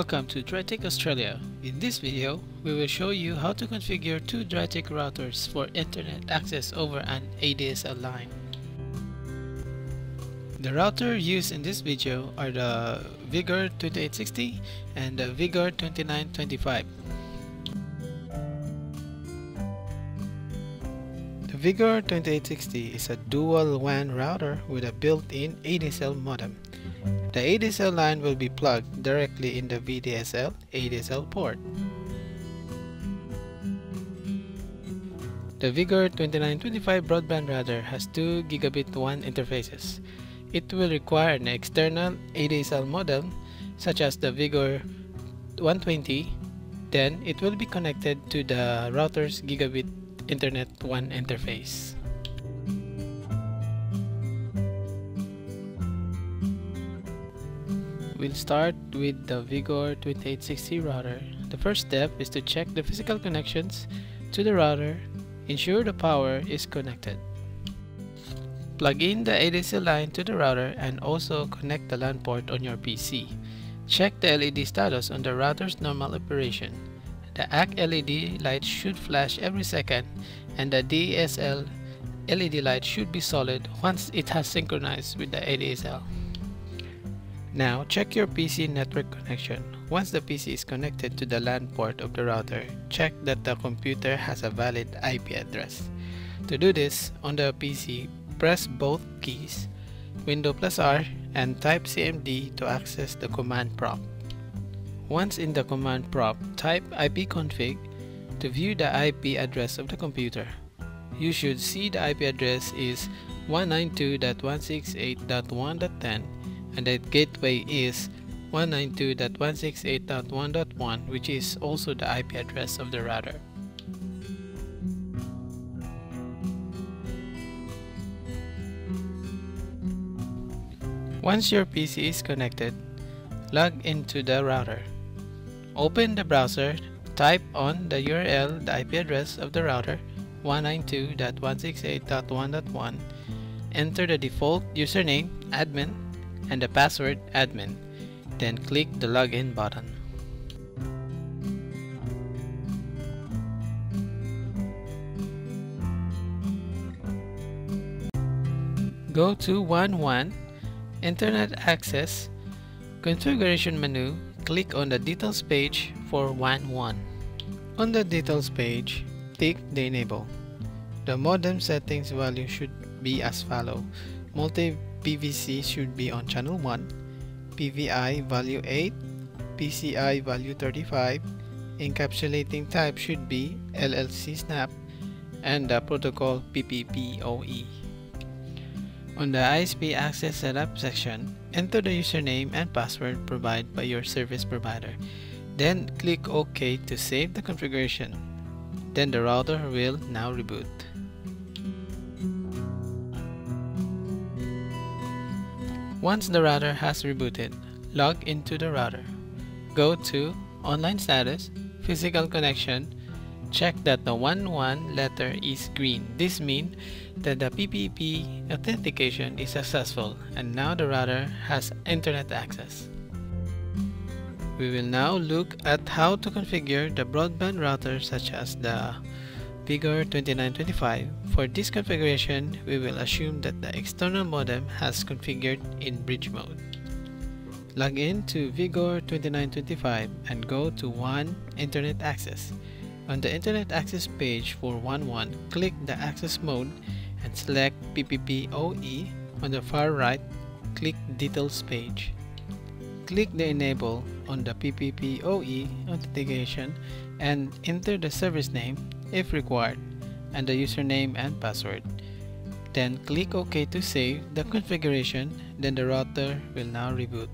Welcome to DrayTek Australia. In this video, we will show you how to configure two DrayTek routers for internet access over an ADSL line. The router used in this video are the Vigor 2860 and the Vigor 2925. The Vigor 2860 is a dual WAN router with a built-in ADSL modem. The ADSL line will be plugged directly in the VDSL ADSL port. The Vigor 2925 broadband router has 2 gigabit WAN interfaces. It will require an external ADSL modem such as the Vigor 120 then it will be connected to the router's gigabit internet 1 interface. We'll start with the Vigor 2860 router. The first step is to check the physical connections to the router. Ensure the power is connected. Plug in the ADSL line to the router and also connect the LAN port on your PC. Check the LED status on the router's normal operation. The ACT LED light should flash every second and the DSL LED light should be solid once it has synchronized with the ADSL. Now check your PC network connection. Once the PC is connected to the LAN port of the router, check that the computer has a valid IP address. To do this, on the PC, press both keys, Window plus R, and type CMD to access the command prompt. Once in the command prompt, type ipconfig to view the IP address of the computer. You should see the IP address is 192.168.1.10 and the gateway is 192.168.1.1 which is also the IP address of the router. Once your PC is connected, log into the router. Open the browser, type on the URL the IP address of the router 192.168.1.1, enter the default username admin and the password admin. Then click the login button. Go to WAN 1, Internet Access, Configuration menu, click on the Details page for WAN 1. On the Details page, tick the Enable. The modem settings value should be as follow. Multi PVC should be on channel 1, PVI value 8, PCI value 35, encapsulating type should be LLC snap, and the protocol PPPoE. On the ISP access setup section, enter the username and password provided by your service provider. Then click OK to save the configuration. Then the router will now reboot. Once the router has rebooted, log into the router. Go to Online Status, Physical Connection, check that the 11 letter is green. This means that the PPP authentication is successful and now the router has internet access. We will now look at how to configure the broadband router such as the Vigor 2925. For this configuration, we will assume that the external modem has configured in bridge mode. Log in to Vigor 2925 and go to 1 Internet Access. On the Internet Access page for WAN 1, click the Access mode and select PPPoE. On the far right, click Details page. Click the Enable on the PPPoE authentication and enter the service name if required and the username and password. Then click OK to save the configuration, then the router will now reboot.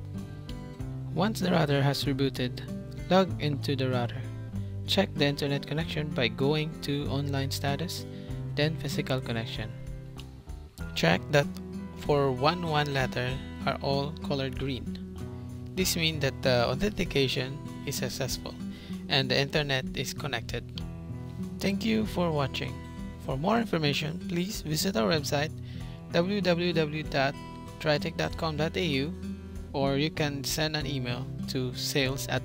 Once the router has rebooted, log into the router. Check the internet connection by going to online status, then physical connection. Check that for 1-1 letter are all colored green. This means that the authentication is successful and the internet is connected. Thank you for watching. For more information, please visit our website www.draytek.com.au or you can send an email to sales at.